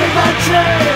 Liberty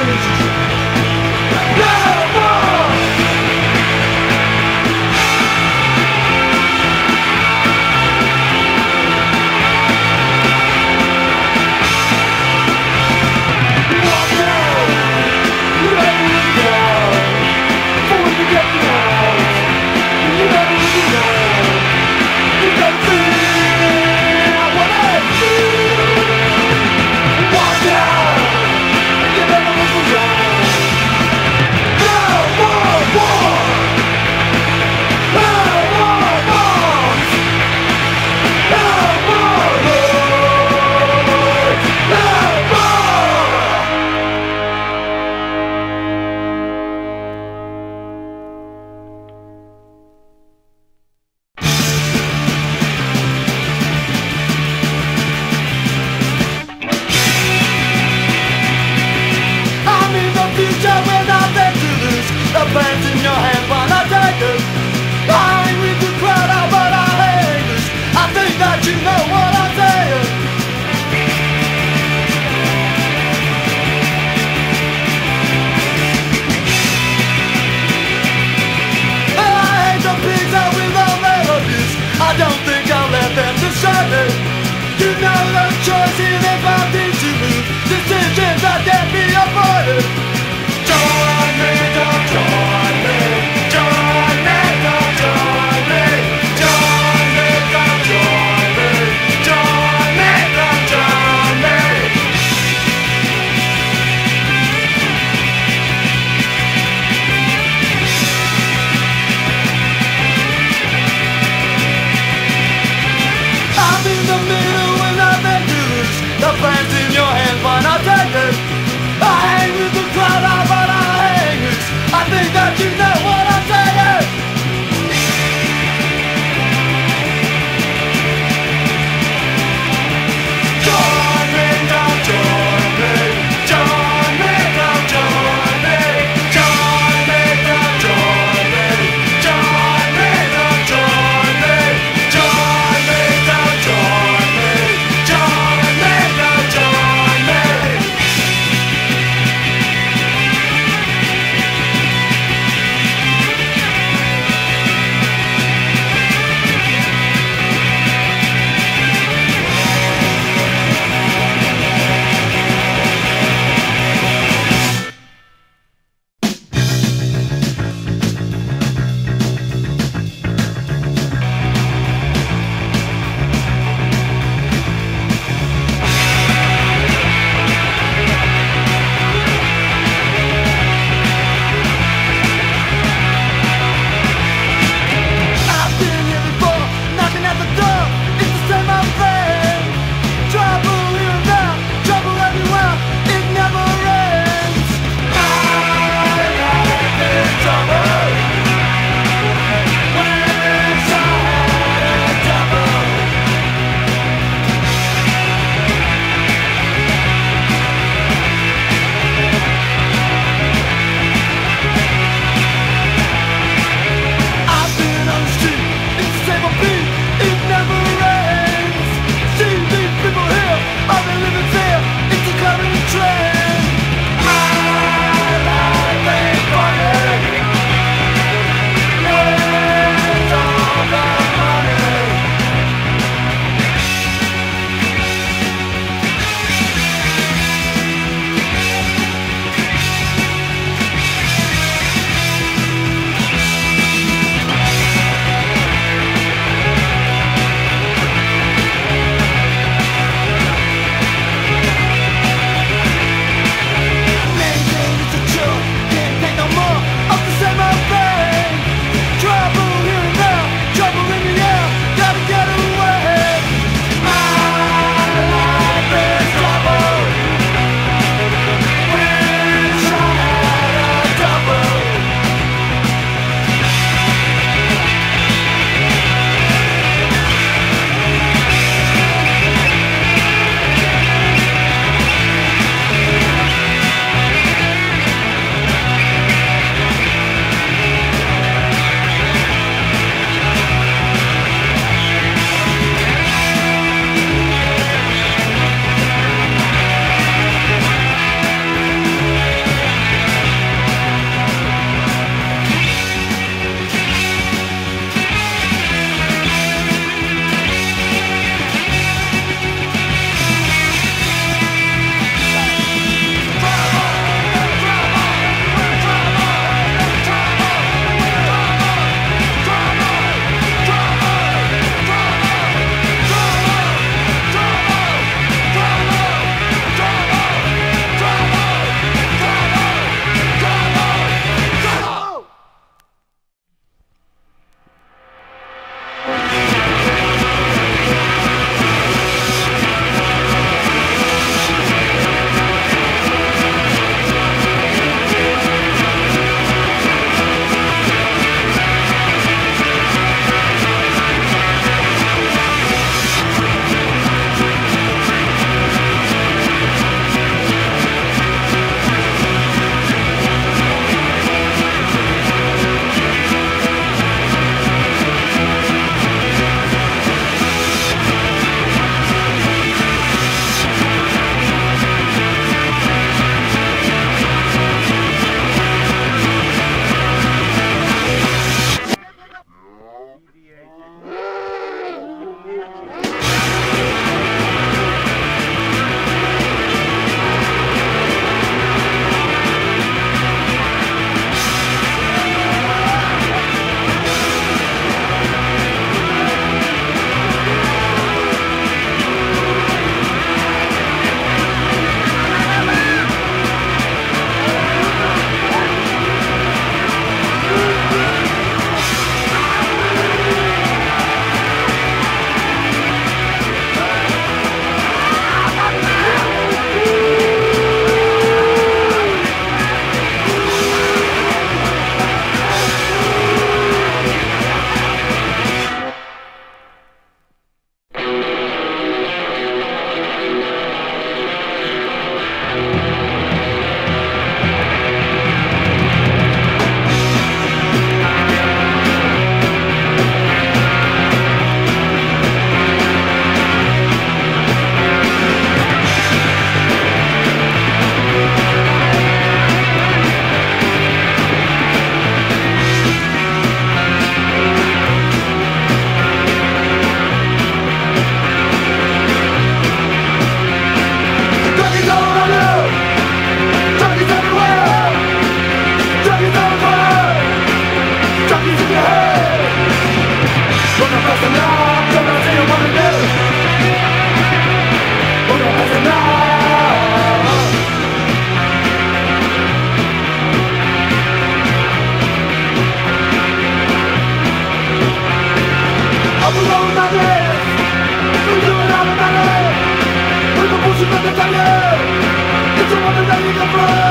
It's a woman that you can free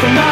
One,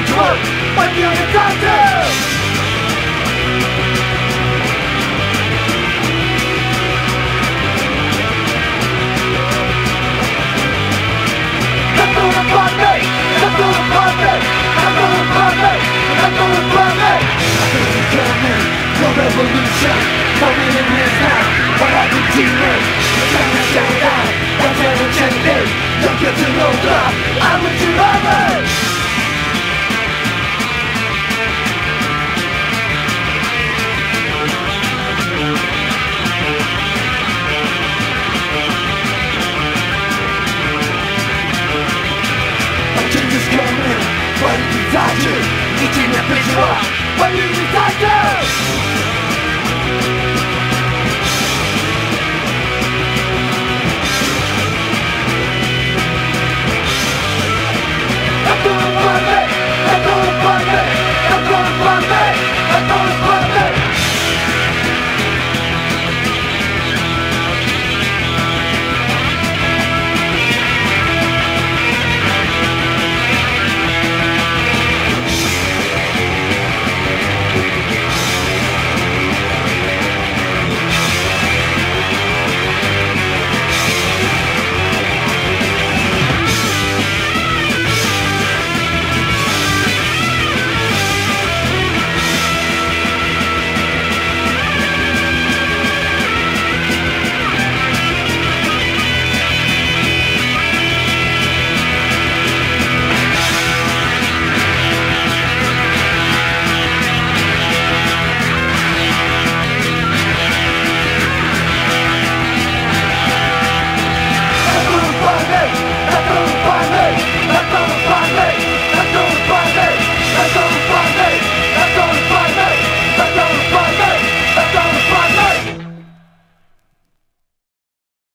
It's individual, when you're excited That's not a party! That's not a party! That's not a party! That's not a party! I feel you coming, your revolution Coming in here now, what I do to to changing You're getting older, I'm you, baby твои задачи Идти на призвать